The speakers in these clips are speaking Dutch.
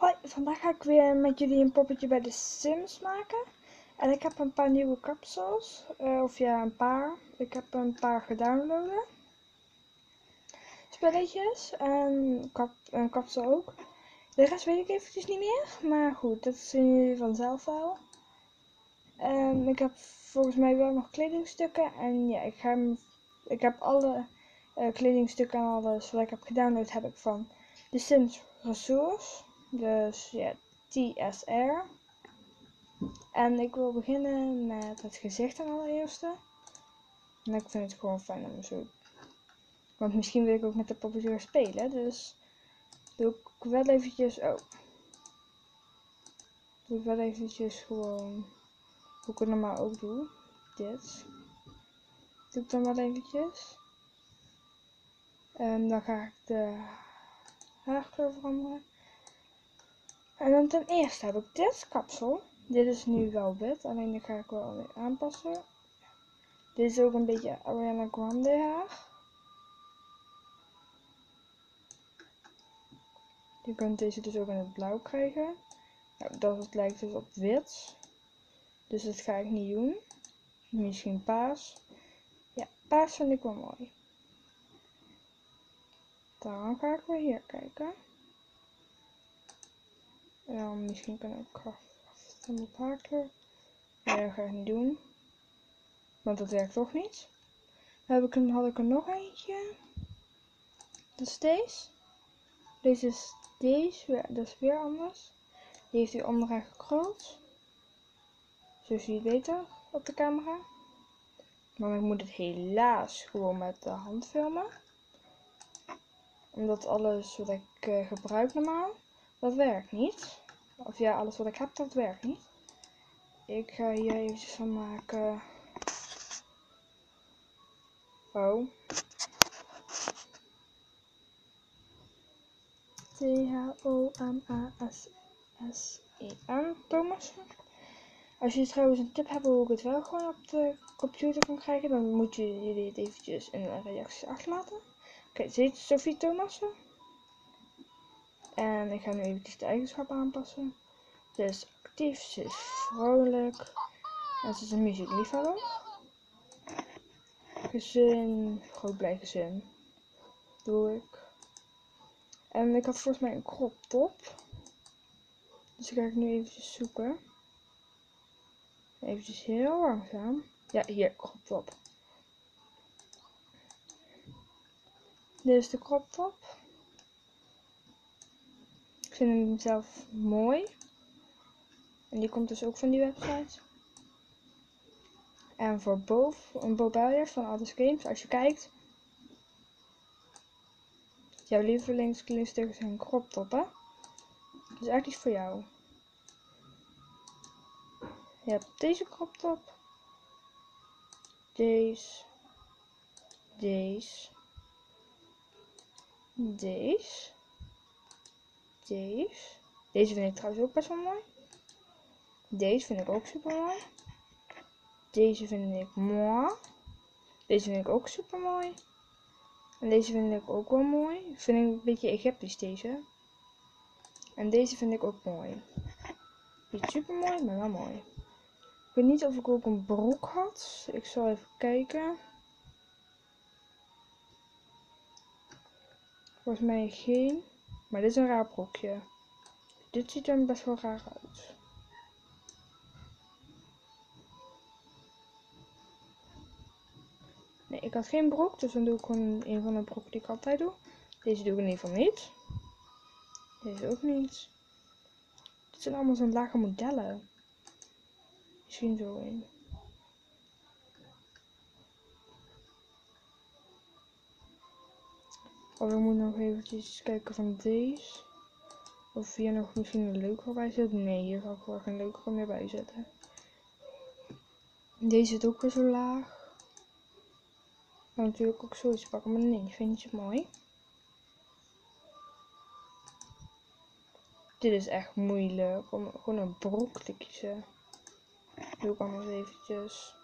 Hoi, vandaag ga ik weer met jullie een poppetje bij de Sims maken. En ik heb een paar nieuwe kapsels. Uh, of ja, een paar. Ik heb een paar gedownloaden. Spelletjes. En een kapsel ook. De rest weet ik eventjes niet meer. Maar goed, dat zien jullie vanzelf wel. Um, ik heb volgens mij wel nog kledingstukken. En ja, ik, ga, ik heb alle uh, kledingstukken en alles wat ik heb gedownload heb ik van de Sims Resource. Dus ja, TSR. En ik wil beginnen met het gezicht ten allereerste. En ik vind het gewoon fijn om zo. Want misschien wil ik ook met de poppetje spelen. Dus doe ik wel eventjes. Oh. Doe ik wel eventjes gewoon. Hoe ik het normaal ook doe. Dit. Doe ik dan wel eventjes. En dan ga ik de haarkleur veranderen. En dan ten eerste heb ik dit kapsel. Dit is nu wel wit, alleen die ga ik wel weer aanpassen. Dit is ook een beetje Ariana Grande haar. Je kunt deze dus ook in het blauw krijgen. Nou, dat lijkt dus op wit. Dus dat ga ik niet doen. Misschien paas. Ja, paas vind ik wel mooi. Dan ga ik weer hier kijken. Ja, misschien kan ik afstemmen op haarkleur. Nee, dat ga ik niet doen. Want dat werkt toch niet. Dan heb ik een, had ik er nog eentje. Dat is deze. Deze is deze. Dat is weer anders. Die heeft hij onderaan gekruld. Zo zie je het beter op de camera. Maar ik moet het helaas gewoon met de hand filmen. Omdat alles wat ik uh, gebruik normaal, dat werkt niet. Of ja, alles wat ik heb, dat werkt niet. Ik ga hier eventjes van maken. Oh. T-H-O-M-A-S-S-E-N. Thomas. Als je trouwens een tip hebt hoe ik het wel gewoon op de computer kan krijgen, dan moet je jullie het eventjes in de reacties achterlaten. Oké, okay, zit Sophie Thomassen. En ik ga nu eventjes de eigenschappen aanpassen. Ze is actief, ze is vrolijk. En ze is een muziekliefhebber. Gezin, groot blij gezin. Doe ik. En ik had volgens mij een crop top. Dus die ga ik nu eventjes zoeken. Eventjes heel langzaam. Ja, hier, crop top. Dit is de crop top vind hem zelf mooi. En die komt dus ook van die website. En voor Bof, een Bobellier van Aldous Games, als je kijkt. Jouw lievelingskledingstukken is een crop top, hè? Dus eigenlijk iets voor jou. Je hebt deze crop top. Deze. Deze. Deze. Deze. Deze vind ik trouwens ook best wel mooi. Deze vind ik ook super mooi. Deze vind ik mooi. Deze vind ik ook super mooi. En deze vind ik ook wel mooi. Vind ik een beetje Egyptisch deze. En deze vind ik ook mooi. Niet super mooi, maar wel mooi. Ik weet niet of ik ook een broek had. Ik zal even kijken. Volgens mij geen. Maar dit is een raar broekje. Dit ziet er best wel raar uit. Nee, ik had geen broek, dus dan doe ik gewoon een van de broeken die ik altijd doe. Deze doe ik in ieder geval niet. Deze ook niet. Dit zijn allemaal zo'n lage modellen. Misschien zo een. Of ik moet nog eventjes kijken van deze. Of hier nog misschien een leukere bij zit. Nee, hier ga ik gewoon geen leukere meer bij zetten. Deze zit ook weer zo laag. Kan natuurlijk ook zoiets pakken, maar nee, vind je het mooi. Dit is echt moeilijk om gewoon een broek te kiezen. Doe ik anders eventjes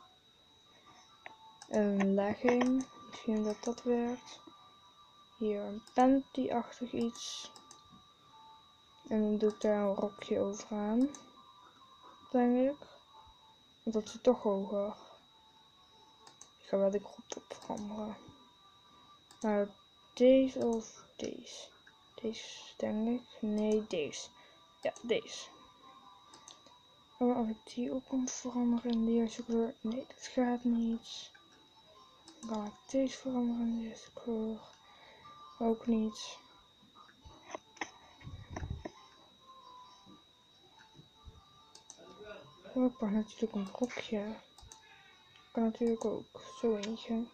een legging. Misschien dat dat werkt. Hier een panty-achtig iets. En dan doe ik daar een rokje over aan. Denk ik. Want dat is toch hoger. Ga wel de groep op veranderen. Maar deze of deze? Deze denk ik. Nee, deze. Ja, deze. En als ik die ook kan veranderen in deze kleur. Nee, dat gaat niet. Dan kan ik deze veranderen in deze kleur. Ook niet. Oh, ik pak natuurlijk een brokje. Kan natuurlijk ook zo eentje.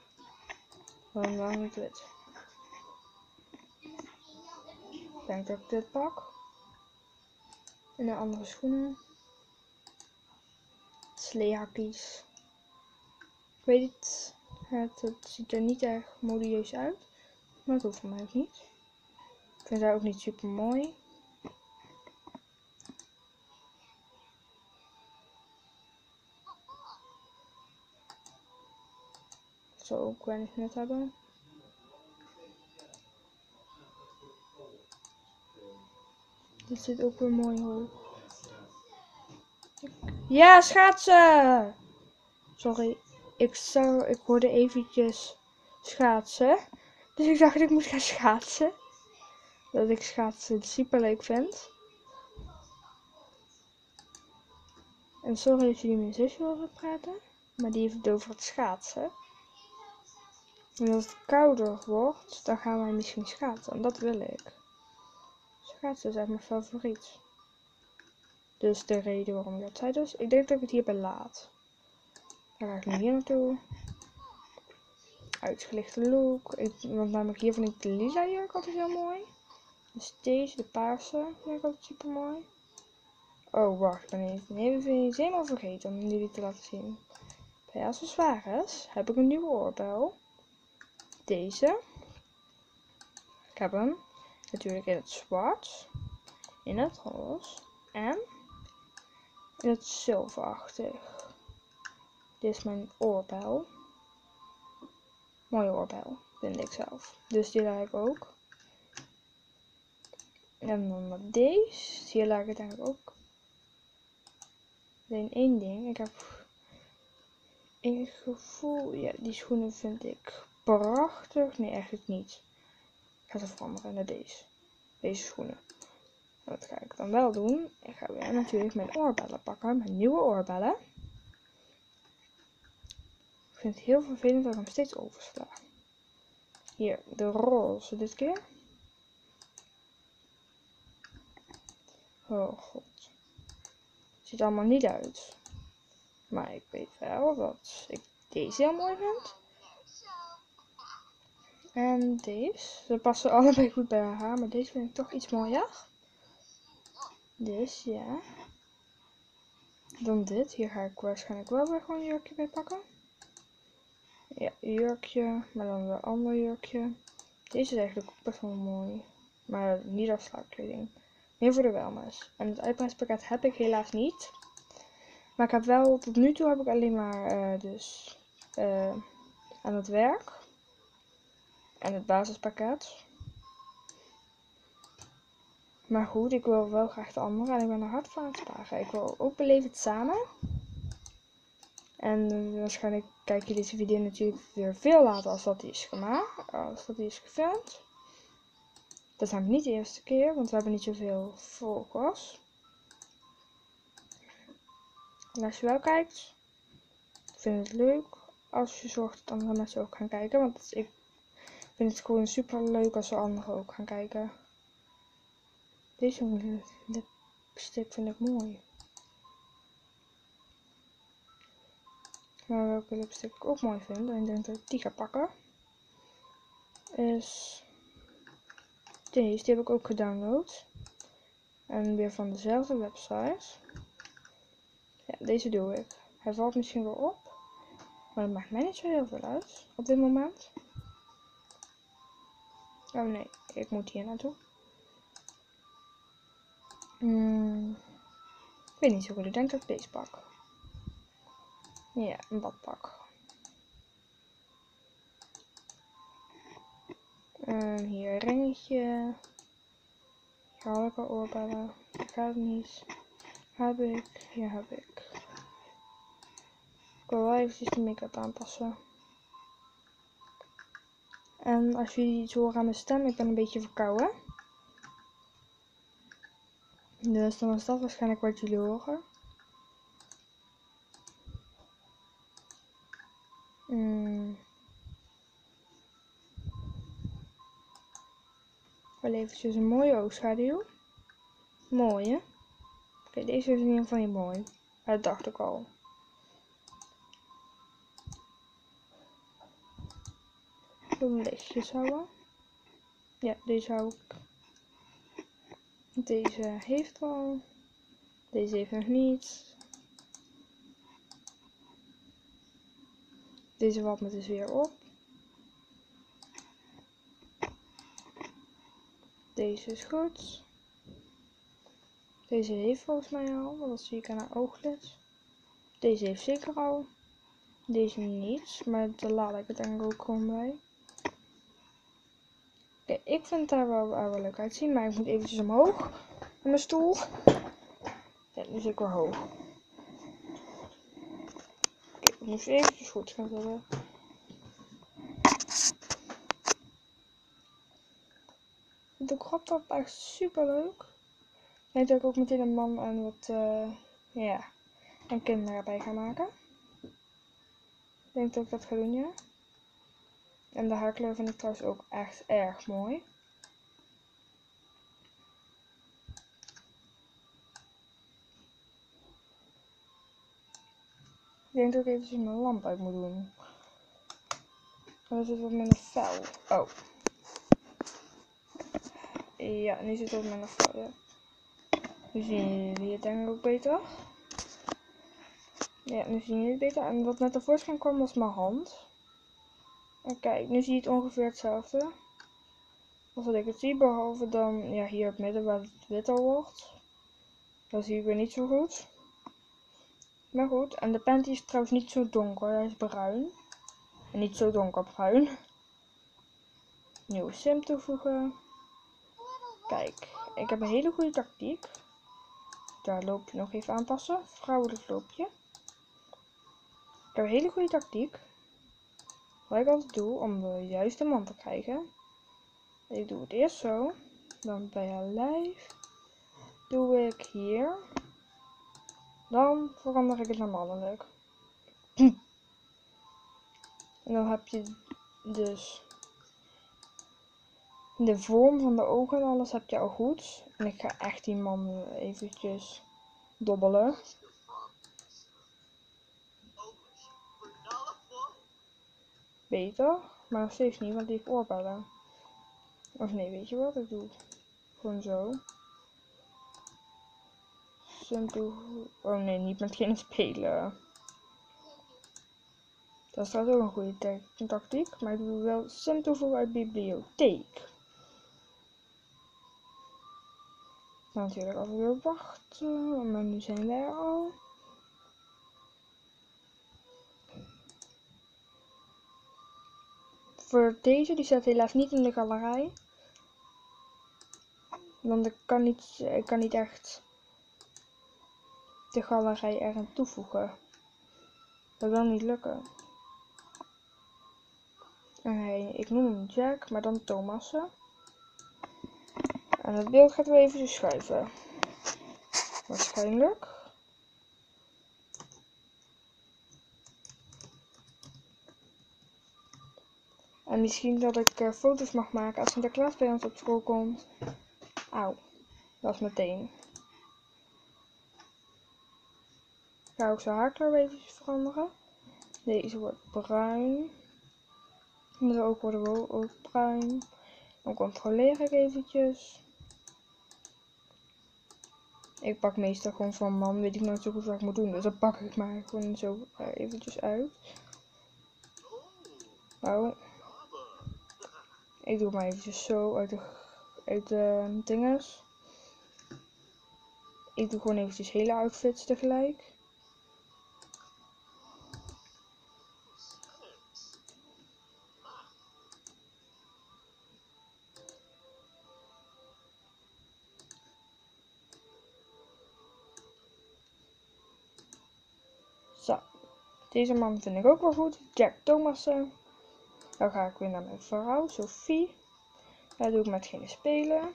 Dan lang niet wit. Ik denk dat ik dit pak. En de andere schoenen. Sleehakkies. Ik weet het, het, het ziet er niet erg modieus uit. Maar dat hoeft voor mij ook niet. Ik vind haar ook niet super mooi. Ook weinig net hebben. Dit zit ook weer mooi hoog. Ja, schaatsen! Sorry, ik, zou, ik hoorde eventjes schaatsen. Dus ik dacht ik moest gaan schaatsen. Dat ik schaatsen super leuk vind. En sorry dat jullie mijn zusje horen praten. Maar die heeft het over het schaatsen. En als het kouder wordt, dan gaan wij misschien schaatsen. En dat wil ik. Schaatsen is echt mijn favoriet. Dus de reden waarom ik dat zei dus. Ik denk dat ik het hierbij laat. Dan ga ik nu hier naartoe. Uitgelichte look. Ik, want namelijk hier vind ik de lila jurk altijd heel mooi. Dus deze, de paarse, vind ik altijd super mooi. Oh, wacht. Ik ben even, even helemaal vergeten om jullie te laten zien. Bij accessoires heb ik een nieuwe oorbel. Deze. Ik heb hem natuurlijk in het zwart. In het roze. En het zilverachtig. Dit is mijn oorbel. Mooie oorbel, vind ik zelf. Dus die laat ik ook. En dan deze. Hier laat ik het eigenlijk ook. Alleen één ding. Ik heb een gevoel. Ja, die schoenen vind ik prachtig. Nee, eigenlijk niet. Ik ga ze veranderen naar deze. Deze schoenen. Wat ga ik dan wel doen? Ik ga weer natuurlijk mijn oorbellen pakken. Mijn nieuwe oorbellen. Ik vind het heel vervelend dat ik hem steeds oversla. Hier, de roze dit keer. Oh god. Ziet allemaal niet uit. Maar ik weet wel dat ik deze heel mooi vind. En deze. Ze passen allebei goed bij haar, maar deze vind ik toch iets mooier. Dus ja. Dan dit. Hier ga ik waarschijnlijk wel weer gewoon een jurkje bij pakken. Ja, jurkje. Maar dan weer ander jurkje. Deze is eigenlijk ook best wel mooi. Maar niet als slaakkleding. Meer voor de wellness. En het uitprijspakket heb ik helaas niet. Maar ik heb wel, tot nu toe heb ik alleen maar uh, dus uh, aan het werk. En het basispakket. Maar goed, ik wil wel graag de andere. En ik ben er hard van het sparen. Ik wil ook beleven het samen. En waarschijnlijk kijk je deze video natuurlijk weer veel later als dat is gemaakt. Als dat die is gefilmd. Dat is namelijk niet de eerste keer, want we hebben niet zoveel volgers. Als je wel kijkt, vind het leuk als je zorgt dat andere mensen ook gaan kijken. Want ik vind het gewoon super leuk als er anderen ook gaan kijken. Deze lipstick vind ik mooi. Maar welke lipstick ik ook mooi vind, en ik denk dat ik die ga pakken, is deze. Die heb ik ook gedownload. En weer van dezelfde website. Ja, deze doe ik. Hij valt misschien wel op. Maar dat maakt mij niet zo heel veel uit op dit moment. Oh nee, ik moet hier naartoe. Hmm. Ik weet niet zo goed. Ik denk dat ik deze pak. Ja, een badpak. Um, hier een ringetje. Vrouwelijke oorbellen. Gaat niet. Heb ik. Hier heb ik. Ik wil wel eventjes de make-up aanpassen. En als jullie iets horen aan mijn stem, ik ben een beetje verkouden. Dus dan is dat waarschijnlijk wat jullie horen. Mm. Wel eventjes een mooie oogschaduw. Mooi hè? Oké, deze is in ieder geval niet mooi. Dat dacht ik al. Een lichtjes houden. Ja, deze hou ik. Deze heeft al. Deze heeft nog niet. Deze wat met dus weer op. Deze is goed. Deze heeft volgens mij al, want dat zie ik aan haar ooglid. Deze heeft zeker al. Deze niet, maar daar laat ik het denk ook gewoon bij. Ik vind daar wel, wel, leuk uitzien, maar ik moet eventjes omhoog met mijn stoel. Ja, nu zit ik weer hoog. Oké, ik moest eventjes goed gaan zetten. De crop top echt super leuk. Denk dat ik ook meteen een man en wat, uh, ja, en kinderen erbij ga maken. Ik denk dat ik dat ga doen, ja. En de haarkleur vind ik trouwens ook echt erg mooi. Ik denk dat ik eventjes mijn lamp uit moet doen. Dan zit het wat minder fel. Oh. Ja, nu zit het wat minder fel, ja. Nu zien jullie het denk ik ook beter. Ja, nu zien jullie het beter. En wat net tevoorschijn kwam was mijn hand. En kijk, nu zie je het ongeveer hetzelfde. Als wat ik het zie, behalve dan ja, hier op het midden waar het witter wordt. Dat zie ik weer niet zo goed. Maar goed, en de panty is trouwens niet zo donker, hij is bruin. En niet zo donkerbruin. Nieuwe sim toevoegen. Kijk, ik heb een hele goede tactiek. Daar loopje nog even aanpassen. Vrouwelijk loopje. Ik heb een hele goede tactiek. Wat ik altijd doe om de juiste man te krijgen. Ik doe het eerst zo. Dan bij haar lijf. Doe ik hier. Dan verander ik het naar mannelijk. En dan heb je dus de vorm van de ogen en alles heb je al goed. En ik ga echt die man eventjes dobbelen. Beter, maar steeds niet, want die heeft oorbellen. Of nee, weet je wat ik doe? Gewoon zo. Sim Oh nee, niet met geen spelen. Dat is trouwens ook een goede tactiek, maar ik doe wel sim toevoegen uit bibliotheek. Dan natuurlijk altijd weer wachten, maar nu zijn wij al. Voor deze, die staat helaas niet in de galerij. Want ik kan niet, ik kan niet echt de galerij eraan toevoegen. Dat wil niet lukken. Ik noem hem Jack, maar dan Thomassen. En het beeld gaat weer even schuiven. Waarschijnlijk. En misschien dat ik uh, foto's mag maken als Sinterklaas bij ons op school komt. Auw, dat is meteen. Ik ga ook zijn haarkleur even veranderen. Deze wordt bruin. En ook worden ook bruin. Dan controleer ik eventjes. Ik pak meestal gewoon van man, weet ik nooit zo goed wat ik moet doen. Dus dan pak ik maar gewoon zo uh, eventjes uit. Oh. Ik doe maar eventjes zo uit de, uit de dinges. Ik doe gewoon eventjes hele outfits tegelijk. Zo. Deze man vind ik ook wel goed. Jack Thomas. Dan ga ik weer naar mijn vrouw, Sophie. Daar doe ik met geen spelen.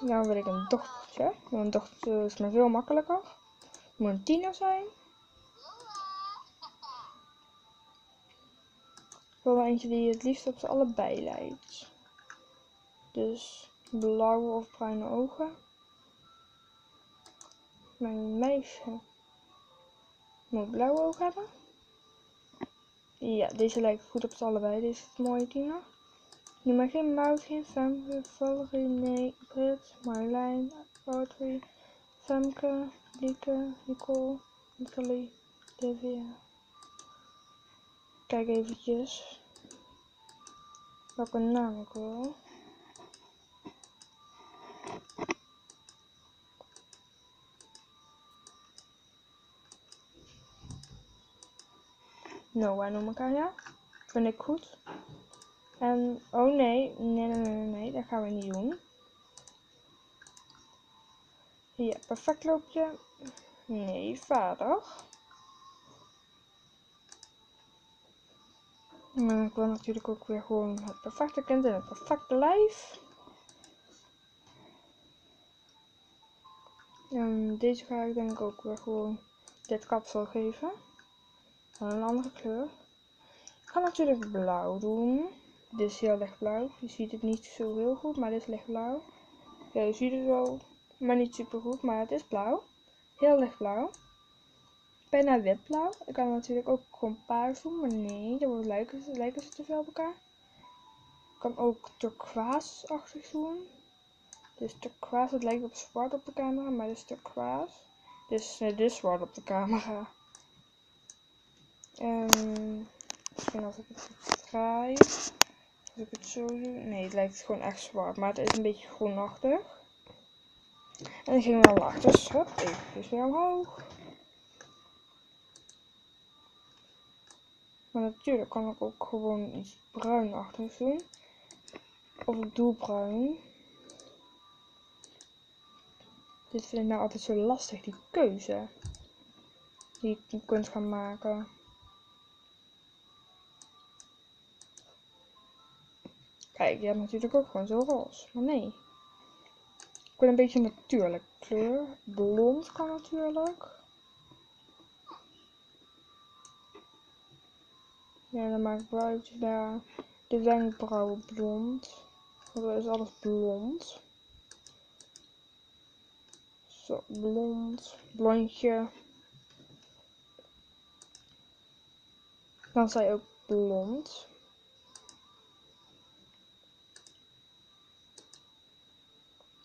Dan wil ik een dochtertje. Een dochtertje is me veel makkelijker. Moet een tiener zijn. Ik wil wel eentje die het liefst op ze allebei lijkt. Dus blauwe of bruine ogen. Mijn meisje moet blauwe ogen hebben. Ja, deze lijkt goed op ze allebei. Deze is het mooie tiener. Nu maar geen Mout, geen Femke, Valerie, nee, Brit, Marlijn, Audrey, Femke, Lieke, Nicole, Natalie, Livia. Kijk eventjes welke naam ik wil. Noah noem ik haar, ja. Vind ik goed. En, oh nee, nee, nee, nee, nee, dat gaan we niet doen. Ja, perfect loopje. Nee, vader. Maar ik wil natuurlijk ook weer gewoon het perfecte kind en het perfecte lijf. En deze ga ik denk ik ook weer gewoon dit kapsel geven. Een andere kleur. Ik ga natuurlijk blauw doen. Dit is heel lichtblauw. Je ziet het niet zo heel goed, maar dit is lichtblauw. Ja, je ziet het wel, maar niet super goed, maar het is blauw. Heel lichtblauw. Bijna witblauw. Ik kan natuurlijk ook gewoon paars doen, maar nee, dan lijken, lijken ze te veel op elkaar. Ik kan ook turquoise-achtig doen. Dus turquoise, het lijkt op zwart op de camera, maar dit is turquoise. Dus dit is zwart op de camera. Um, misschien als ik het draai. Als ik het zo doe. Nee, het lijkt gewoon echt zwart. Maar het is een beetje groenachtig. En dan ging we naar laag. Dus hop, even weer omhoog. Maar natuurlijk kan ik ook gewoon iets bruinachtigs doen. Of ik doe bruin. Dit vind ik nou altijd zo lastig, die keuze. Die je kunt gaan maken. Kijk, je hebt natuurlijk ook gewoon zo roze. Maar nee. Ik wil een beetje natuurlijk kleur. Blond kan natuurlijk. Ja, dan maak ik wel eventjes daar de wenkbrauwen blond. Want dan is alles blond. Zo, blond. Blondje. Dan zij ook blond.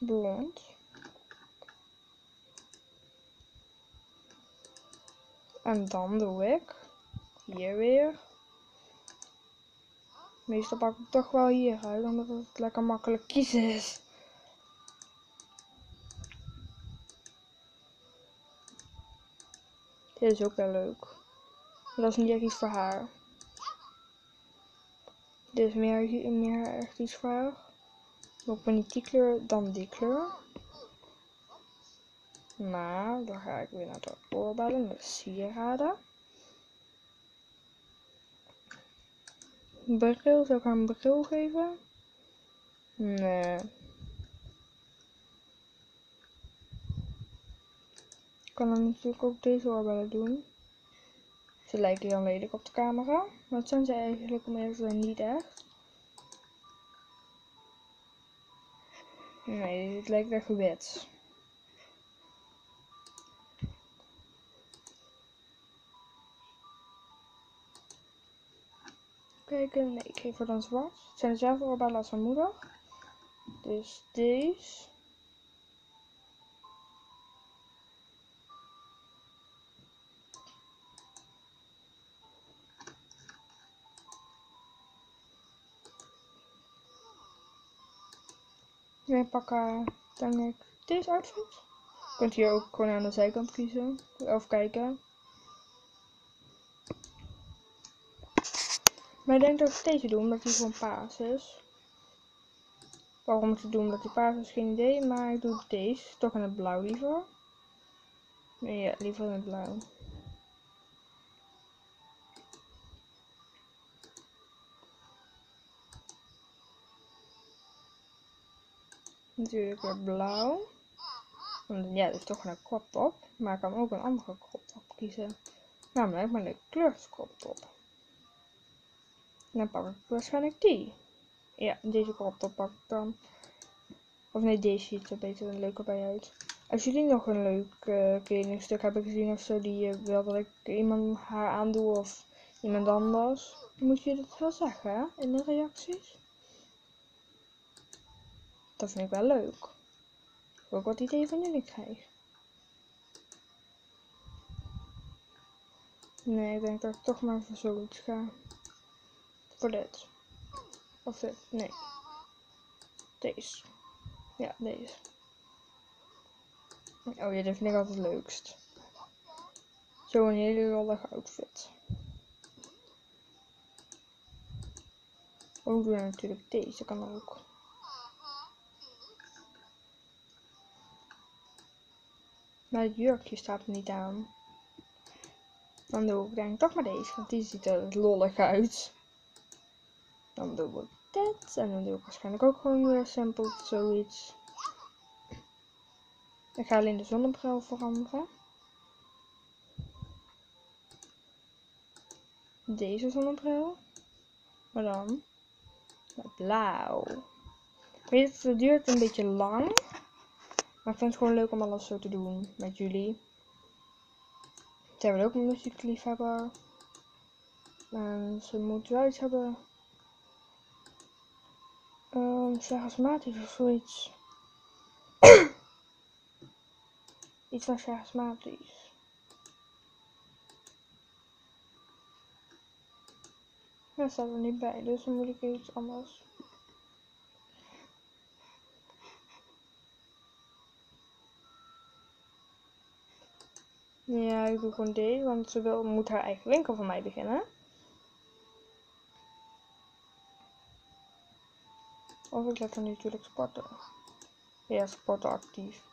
Blond. En dan doe ik hier weer. Meestal pak ik toch wel hier uit, omdat het lekker makkelijk kiezen is. Dit is ook wel leuk. Dat is niet echt iets voor haar. Dit is meer, meer echt iets voor haar. Ook maar niet die kleur, dan die kleur. Maar dan ga ik weer naar de oorbellen, de sieraden. Bril, zou ik haar een bril geven? Nee. Ik kan dan natuurlijk ook deze oorbellen doen. Ze lijken dan lelijk op de camera. Maar het zijn ze eigenlijk om niet echt. Nee, dit lijkt echt wet. Kijken, nee, ik geef er dan zwart. Het zijn dezelfde oorbellen als mijn moeder. Dus deze. Wij pakken denk ik deze outfit. Je kunt hier ook gewoon aan de zijkant kiezen. Of kijken. Maar ik denk dat ik deze doe, omdat die gewoon paars is. Waarom ik het doe omdat die paars is, geen idee. Maar ik doe deze. Toch in het blauw liever. Nee, ja, liever in het blauw. Natuurlijk weer blauw. Want ja, dat is toch een crop top. Maar ik kan ook een andere crop top kiezen. Namelijk mijn kleur crop top. dan pak ik waarschijnlijk die. Ja, deze crop top pak ik dan. Of nee, deze ziet er beter en leuker bij uit. Als jullie nog een leuk uh, kledingstuk hebben gezien of zo, die je wil dat ik iemand haar aandoe of iemand anders, moet je dat wel zeggen in de reacties. Dat vind ik wel leuk. Ook wat idee van jullie krijg. Nee, ik denk dat ik toch maar voor zoiets ga. Voor dit. Of dit. Nee. Deze. Ja, deze. Oh ja, dit vind ik altijd het leukst. Zo'n hele lollige outfit. Ook doen natuurlijk deze kan ook. Maar het jurkje staat er niet aan. Dan doe ik denk toch maar deze, want die ziet er lollig uit. Dan doen we dit. En dan doe ik waarschijnlijk ook gewoon weer simpel zoiets. Ik ga alleen de zonnebril veranderen. Deze zonnebril. Maar dan blauw. Ik weet het, duurt een beetje lang. Maar ik vind het gewoon leuk om alles zo te doen met jullie. Ze hebben ook een muziekliefhebber. En ze moet wel iets hebben. Um, of zoiets. iets van charismatisch. Dat staat er niet bij, dus dan moet ik iets anders. Ja, ik doe gewoon deze, want ze wil, moet haar eigen winkel van mij beginnen. Of ik let er natuurlijk sporten. Ja, sporten actief.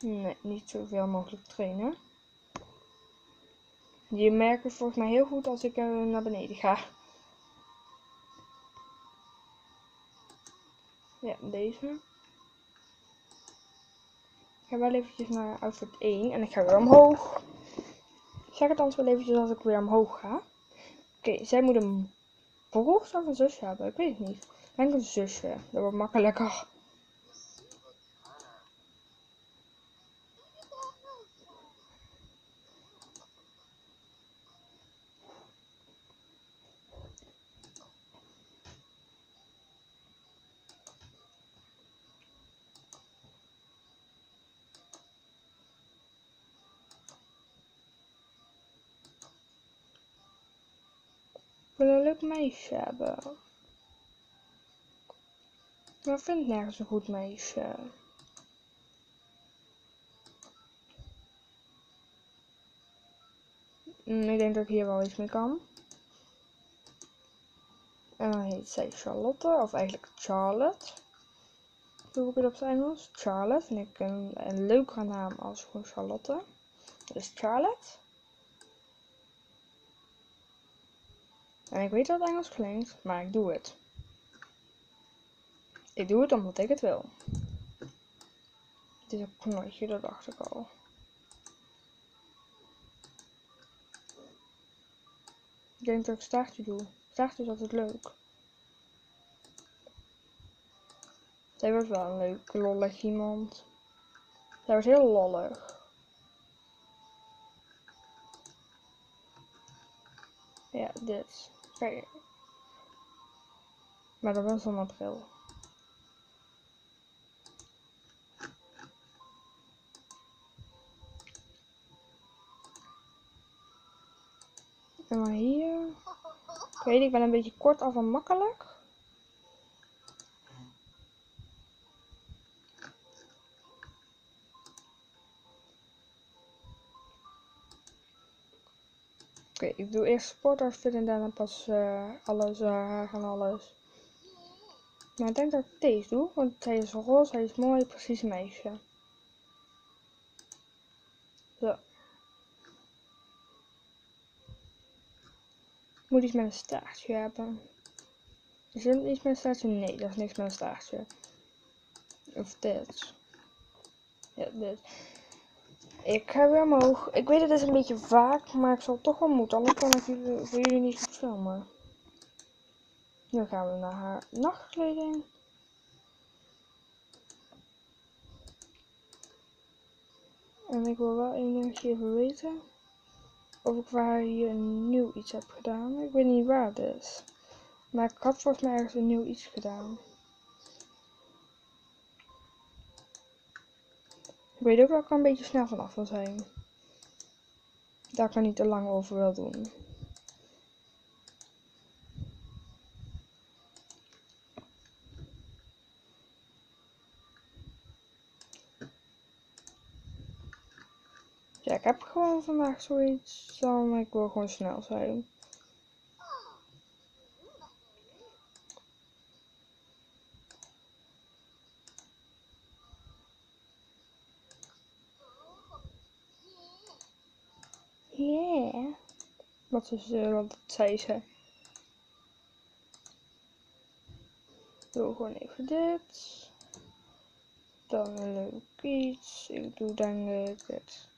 Nee, niet zoveel mogelijk trainen. Je merkt het volgens mij heel goed als ik uh, naar beneden ga. Ik ga wel eventjes naar outfit 1 en ik ga weer omhoog. Ik zeg het anders wel eventjes als ik weer omhoog ga. Oké, zij moet een broer of een zusje hebben. Ik weet het niet. Ik denk een zusje. Dat wordt makkelijker. Meisje hebben. Maar ik vind nergens een goed meisje. Mm, ik denk dat ik hier wel iets mee kan. En dan heet zij Charlotte, of eigenlijk Charlotte. Doe ik het op zijn Engels? Charlotte vind ik een, een leukere naam als gewoon Charlotte. Dus Charlotte. En ik weet dat het Engels klinkt, maar ik doe het. Ik doe het omdat ik het wil. Het is een knotje, dat dacht ik al. Ik denk dat ik staartje doe. Staartje is altijd leuk. Zij wordt wel een leuk, lollig iemand. Zij wordt heel lollig. Ja, dit. Kijk. Maar dat was een april. En dan hier. Ik weet, ik ben een beetje kort af en makkelijk. Oké, ik doe eerst sportoutfit en daarna pas uh, alles, uh, haar en alles. Maar ik denk dat ik deze doe, want hij is roze, hij is mooi, precies een meisje. Zo. Moet iets met een staartje hebben. Is dit iets met een staartje? Nee, dat is niks met een staartje. Of dit. Ja, dit. Ik ga weer omhoog. Ik weet het is een beetje vaak, maar ik zal toch wel moeten. Anders kan ik voor jullie niet goed filmen. Nu gaan we naar haar nachtkleding. En ik wil wel één dingetje even weten. Of ik waar hier een nieuw iets heb gedaan. Ik weet niet waar het is. Maar ik had volgens mij ergens een nieuw iets gedaan. Weet ook dat ik er een beetje snel vanaf wil zijn. Daar kan niet te lang over wil doen. Ja, ik heb gewoon vandaag zoiets dan ik wil gewoon snel zijn. Wat is wat zei ze? Doe gewoon even dit. Dan een leuk iets. Ik doe denk ik dit.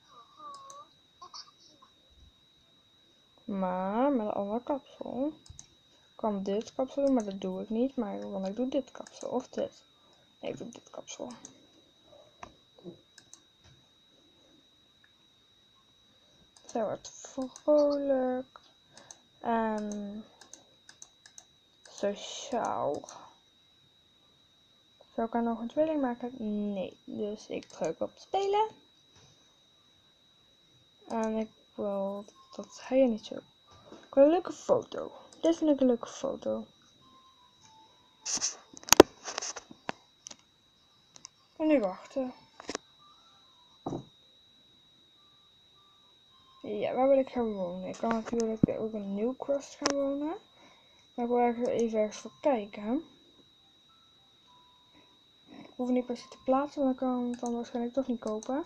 Maar met een andere kapsel. Ik kan dit kapsel doen, maar dat doe ik niet. Maar want ik doe dit kapsel of dit. Nee, ik doe dit kapsel. Zij wordt vrolijk. En sociaal. Zou ik er nog een tweeling maken? Nee. Dus ik druk op spelen. En ik wil dat hij je niet zo. Ik wil een leuke foto. Dit ik een leuke foto. En nu wachten. Ja, waar wil ik gaan wonen? Ik kan natuurlijk ook een nieuw crust gaan wonen. Maar ik wil even ergens voor kijken. Ik hoef niet per se te plaatsen, want dan kan ik het dan waarschijnlijk toch niet kopen.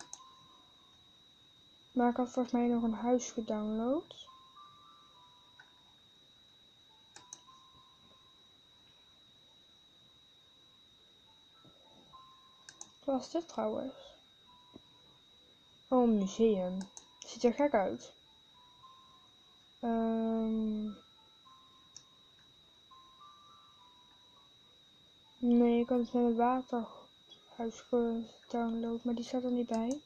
Maar ik had volgens mij nog een huis gedownload. Wat was dit trouwens? Oh, een museum. Ziet er gek uit. Um... Nee, ik had het met een waterhuis gedownload, maar die staat er niet bij.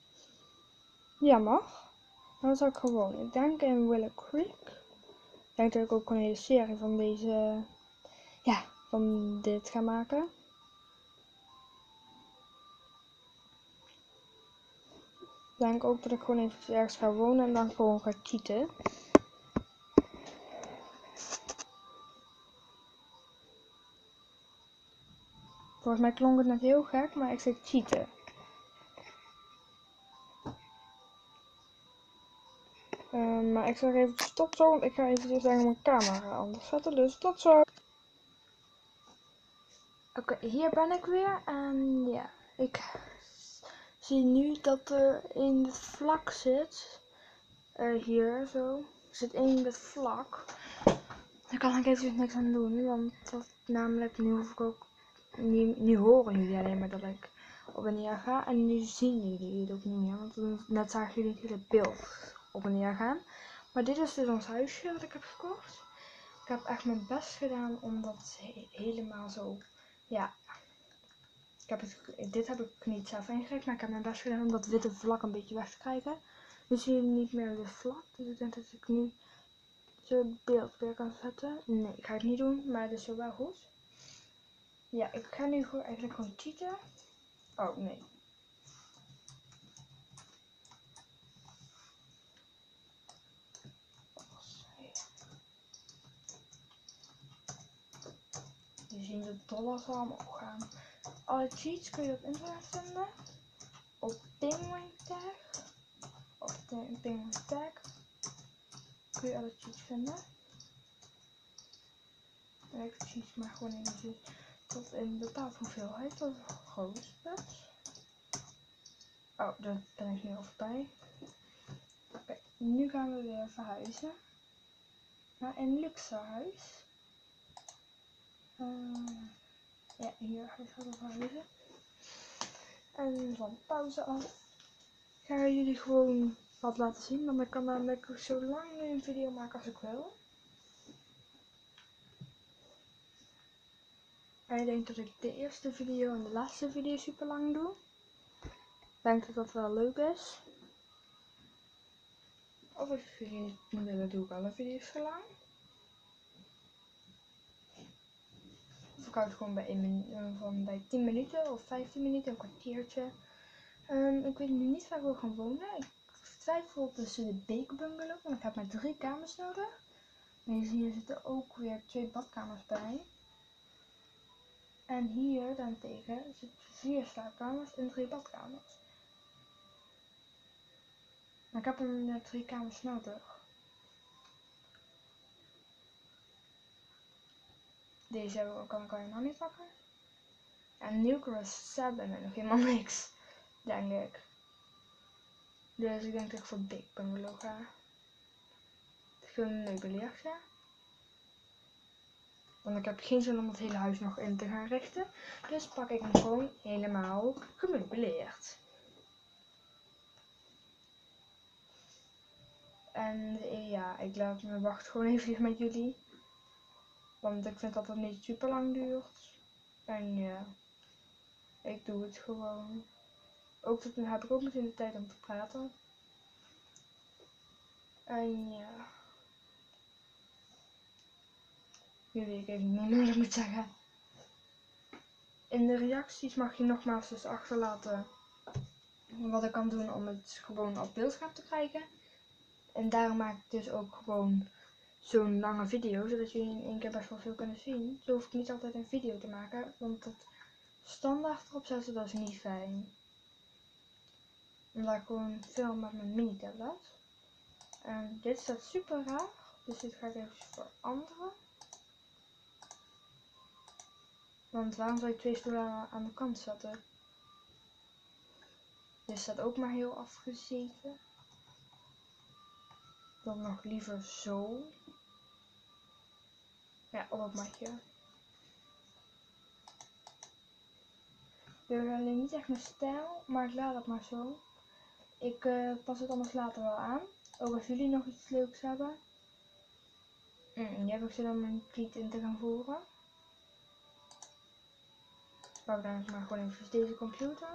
Ja, mag. Dan zou ik gewoon, ik denk in Willow Creek. Ik denk dat ik ook een hele serie van deze, ja, van dit ga maken. Ik denk ook dat ik gewoon even ergens ga wonen en dan gewoon ga cheaten. Volgens mij klonk het net heel gek, maar ik zeg cheaten. Uh, maar ik zeg even stop zo, want ik ga eventjes naar mijn camera anders zetten. Dus tot zo. Oké, hier ben ik weer. En ja, ik zie nu dat er in het vlak zit. Uh, hier zo. Er zit één in het vlak. Daar kan ik eventjes niks aan doen. Want dat namelijk, nu hoef ik ook. Nu, nu horen jullie alleen maar dat ik op en neer ga. En nu zien jullie het ook niet meer. Want net zagen jullie het hele beeld op en neer gaan. Maar dit is dus ons huisje wat ik heb gekocht. Ik heb echt mijn best gedaan om dat helemaal zo, ja. Ik heb het, dit heb ik niet zelf ingericht, maar ik heb mijn best gedaan om dat witte vlak een beetje weg te krijgen. Dus zie je niet meer de vlak. Dus ik denk dat ik nu zo'n beeld weer kan zetten. Nee, ik ga het niet doen, maar het is zo wel goed. Ja, ik ga nu gewoon eigenlijk gewoon cheaten. Oh, nee. Je ziet de dollars allemaal gaan. Alle cheats kun je op internet vinden. Op Penguin Tag. Of Penguin Tag. Kun je alle cheats vinden. En ik cheats maar gewoon eventjes tot een bepaalde hoeveelheid. Is groot. Oh, daar ben ik nu al voorbij. Oké, nu gaan we weer verhuizen. naar een luxe huis. Uh, ja, hier ga ik het verhuizen. En van pauze af ga jullie gewoon wat laten zien. Want ik kan namelijk zo lang een video maken als ik wil. En ik denk dat ik de eerste video en de laatste video super lang doe. Denk dat dat wel leuk is. Of ik vergeet dat doe ik alle video's zo lang. Ik houd gewoon bij, 1 van bij 10 minuten of 15 minuten, een kwartiertje. Um, ik weet nu niet waar ik wil gaan wonen. Ik twijfel tussen de beekbungalow, want ik heb maar drie kamers nodig. Maar hier zitten ook weer twee badkamers bij. En hier daarentegen zitten vier slaapkamers en drie badkamers. Maar ik heb net drie kamers nodig. Deze hebben kan ik helemaal niet pakken. En Newcrest 7 en nog helemaal niks. Denk ik. Dus ik denk dat ik voor Big Bungalow ga. Is gemeubileerd, ja. Want ik heb geen zin om het hele huis nog in te gaan richten. Dus pak ik hem gewoon helemaal gemeubileerd. En ja, ik laat me wachten gewoon even met jullie. Want ik vind dat het niet super lang duurt. En ja, ik doe het gewoon. Ook tot nu heb ik ook meteen de tijd om te praten. En ja. Jullie, ik even niet meer wat ik moet zeggen. In de reacties mag je nogmaals dus achterlaten wat ik kan doen om het gewoon op beeldscherm te krijgen. En daarom maak ik dus ook gewoon zo'n lange video, zodat jullie in één keer best wel veel kunnen zien. Zo hoef ik niet altijd een video te maken, want het standaard erop zetten, dat is niet fijn. Omdat ik gewoon film met mijn mini tablet. En dit staat super raar, dus dit ga ik even veranderen. Want waarom zou ik twee stoelen aan de kant zetten? Dit staat ook maar heel afgezeten dan nog liever zo. Ja, op het matje. Dit is alleen niet echt mijn stijl, maar ik laat het maar zo. Ik uh, pas het anders later wel aan. Ook als jullie nog iets leuks hebben. Mm, die heb ik om een tweet in te gaan voeren. Pak dan maar gewoon even deze computer.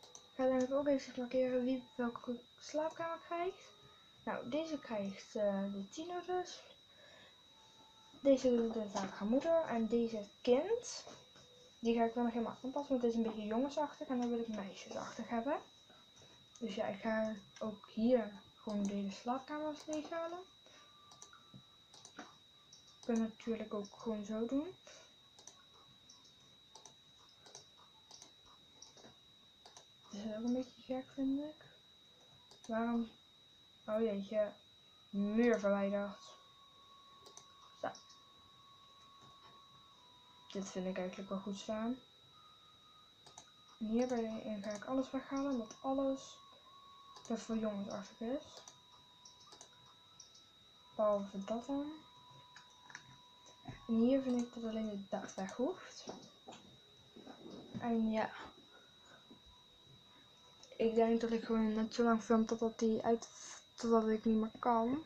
Ik ga dan ook even markeren wie welke slaapkamer krijgt. Nou, deze krijgt uh, de tiener dus. Deze doet de vader moeder. En deze kind. Die ga ik dan nog helemaal aanpassen. Want het is een beetje jongensachtig. En dan wil ik meisjesachtig hebben. Dus ja, ik ga ook hier gewoon deze slaapkamers leeghalen. Ik kan natuurlijk ook gewoon zo doen. Dat is ook een beetje gek, vind ik. Waarom Oh jeetje. Muur verwijderd. Zo. Dit vind ik eigenlijk wel goed staan. En hierbij ga ik alles weghalen, omdat alles best voor jongensachtig is. Behalve dat dan. En hier vind ik dat alleen de dat weg hoeft. En ja. Ik denk dat ik gewoon net zo lang film totdat die uit totdat ik niet meer kan.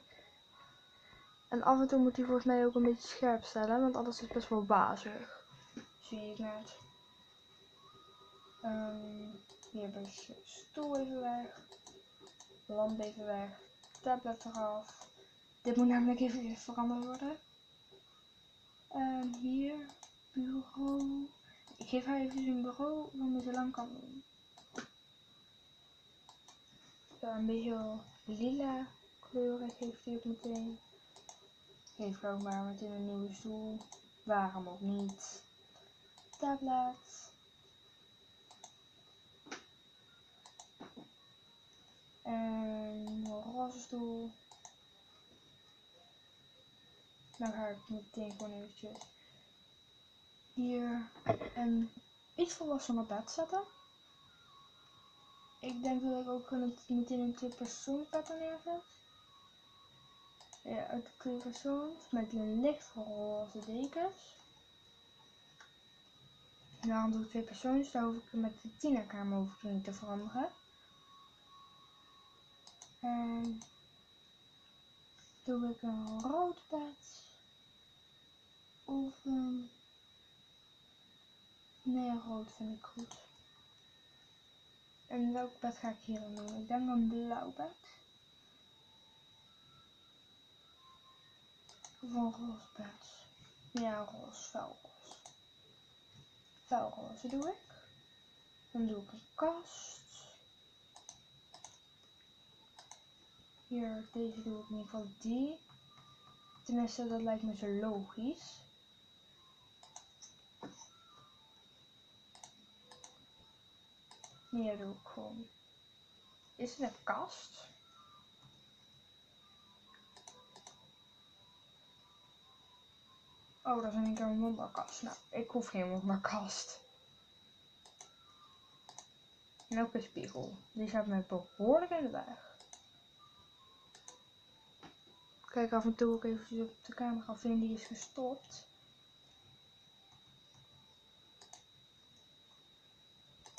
En af en toe moet hij volgens mij ook een beetje scherp stellen, want alles is best wel wazig. Zie ik net. Um, hier heb ik stoel even weg. Lamp even weg. Tablet eraf. Dit moet namelijk even veranderd worden. Um, hier, bureau. Ik geef haar even een bureau waarmee ze lang kan doen. Een beetje lila kleuren geeft hij ook meteen. Geef ook maar meteen een nieuwe stoel. Waarom ook niet? Tablet. En een roze stoel. Dan ga ik meteen gewoon eventjes hier een iets volwassener bed zetten. Ik denk dat ik ook meteen een twee persoon neerzet. Ja, de kleurversoons met lichtroze dekens. Doe ik twee persoons, daar hoef ik met de Tina-kamer hoef te veranderen. En doe ik een rood bed of een... Nee, rood vind ik goed. En welk bed ga ik hier dan doen? Ik denk een blauw bed. Of een roze bed. Ja, roze, felroze. Felroze doe ik. Dan doe ik een kast. Hier, deze doe ik in ieder geval die. Tenminste, dat lijkt me zo logisch. Hier doe ik gewoon. Is het een kast? Oh, dat is een keer een wonderkast. Nou, ik hoef geen wonderkast. En ook een spiegel. Die staat me behoorlijk in de weg. Kijk af en toe ook even op de camera vinden die is gestopt.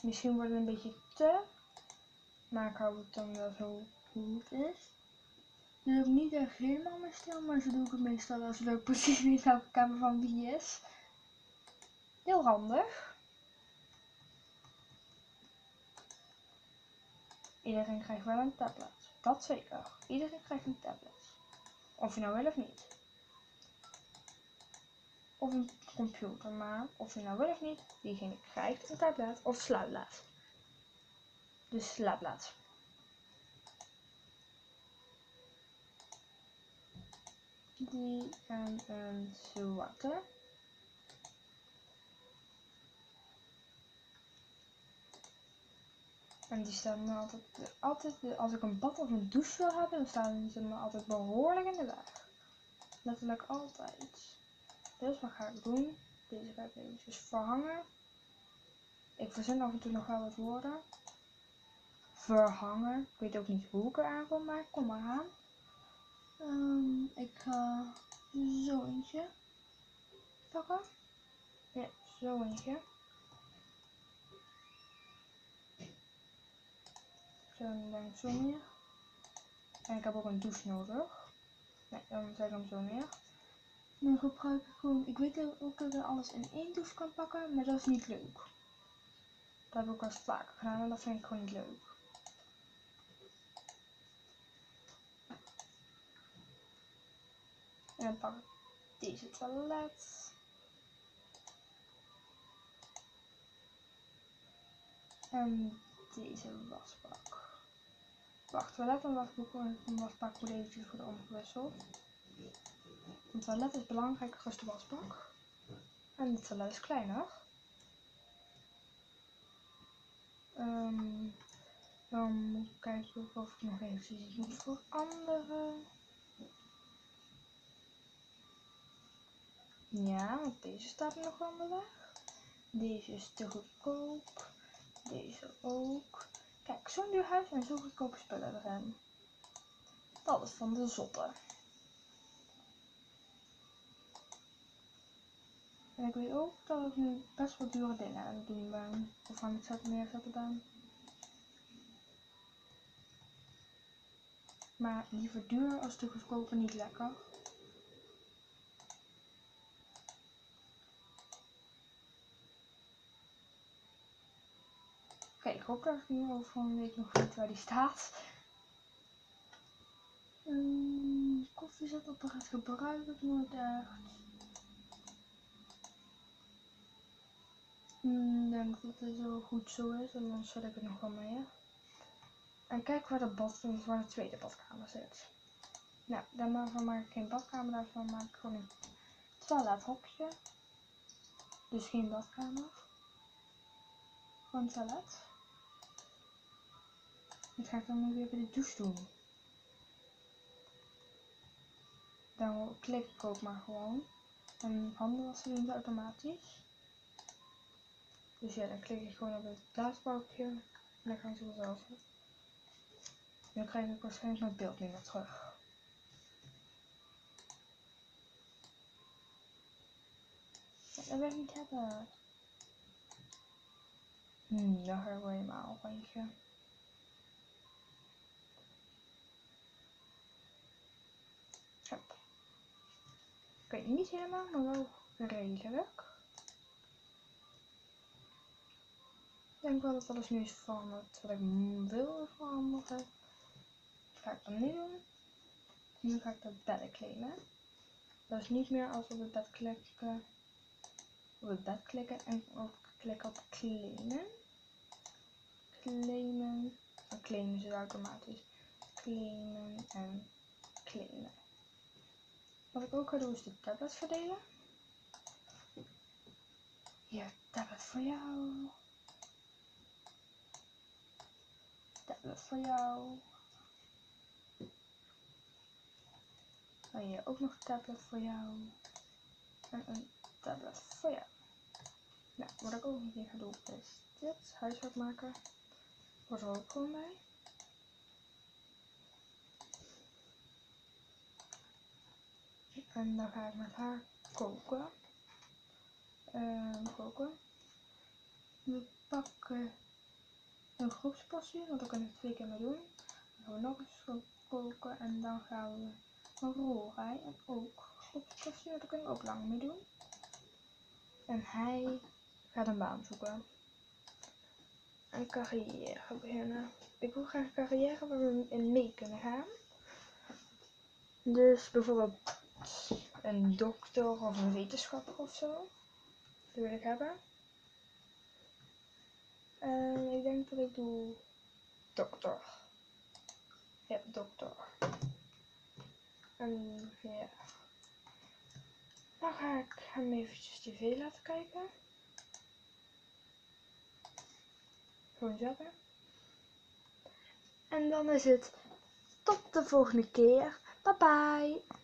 Misschien wordt het een beetje te. Maar ik hou het dan wel zo het is. Nu doe ik niet echt helemaal meer stil, maar zo doe ik het meestal als ik precies niet welke kamer van wie is. Heel handig. Iedereen krijgt wel een tablet. Dat zeker. Iedereen krijgt een tablet. Of je nou wil of niet. Of een computer, maar of je nou wil of niet, diegene krijgt een tablet of sluitlaat. Dus slaapblad. Die en een zwarte. En die staan me altijd, altijd, als ik een bad of een douche wil hebben, dan staan ze me altijd behoorlijk in de weg. Letterlijk altijd. Dus wat ga ik doen? Deze ga ik eventjes verhangen. Ik verzin af en toe nog wel wat woorden. Verhangen. Ik weet ook niet hoe ik eraan kom, maar kom maar aan. Um, ik ga zo eentje pakken. Ja, zo eentje. Zo, dan zo meer. En ik heb ook een douche nodig. Nee, dan zet ik hem zo neer. Dan gebruik ik gewoon, ik weet ook dat ik alles in één douche kan pakken, maar dat is niet leuk. Dat heb ik eens vaker gedaan en dat vind ik gewoon niet leuk. En dan pak ik deze toilet. En deze wasbak. Wacht, toilet en wasbak, wasbak wordt eventjes goed omgewisseld. Het toilet is belangrijker als de wasbak. En het toilet is kleiner. Um, dan moet ik kijken of ik nog eventjes iets moet veranderen. Ja, want deze staat nog de weg. Deze is te goedkoop. Deze ook. Kijk, zo'n duur huis en zo goedkope spullen erin. Dat is van de zotte. En ik weet ook dat ik nu best wel dure dingen aan het doen ben. Of aan het zetten neerzetten ben. Maar liever duur als te goedkoper niet lekker. Oké, ik hoop dat ik nu over een week nog weet waar die staat. Um, koffiezetapparaat gebruik ik nooit echt. Ik denk dat het zo goed zo is en dan zet ik het nog wel mee. En kijk waar de, bad, waar de tweede badkamer zit. Nou, daarvan maak ik geen badkamer, daarvan maak ik gewoon een toilethokje. Dus geen badkamer. Gewoon salat. Wat ga ik dan nu weer bij de douche doen? Dan klik ik ook maar gewoon. En handen wassen doen ze automatisch. Dus ja, dan klik ik gewoon op het blaasbalkje. En dan gaan ze vanzelf. Dan krijg ik waarschijnlijk mijn beeld niet meer terug. Dat wil ik niet hebben. Hmm, dan ga ik wel helemaal rondje. Hop. Oké, niet helemaal, maar wel redelijk. Ik denk wel dat alles nu is veranderd wat ik wil veranderen. Dat ga ik dan niet doen. Nu ga ik de bedden claimen. Dus niet meer als op het bed klikken, op het bed klikken en ook klikken op claimen. Claimen. Dan claimen ze automatisch. Claimen en claimen. Wat ik ook ga doen is de tablets verdelen. Hier, tablet voor jou. Tablet voor jou. En hier ook nog een tablet voor jou. En een tablet voor jou. Nou, wat ik ook hier ga doen is dit. Huiswerk maken. Wordt er ook gewoon bij. En dan ga ik met haar koken. Uh, koken. We pakken een groepspasje, want dan kunnen we twee keer mee doen. Dan gaan we nog eens koken en dan gaan we een en ook groepspasje, daar kunnen we ook lang mee doen. En hij gaat een baan zoeken. Een carrière beginnen. Ik wil graag een carrière waar we in mee kunnen gaan. Dus bijvoorbeeld een dokter of een wetenschapper of zo. Dat wil ik hebben. En ik denk dat ik doe dokter. Ja, dokter. En ja. Dan ga ik hem eventjes tv laten kijken. Gewoon zappen. En dan is het tot de volgende keer. Bye bye.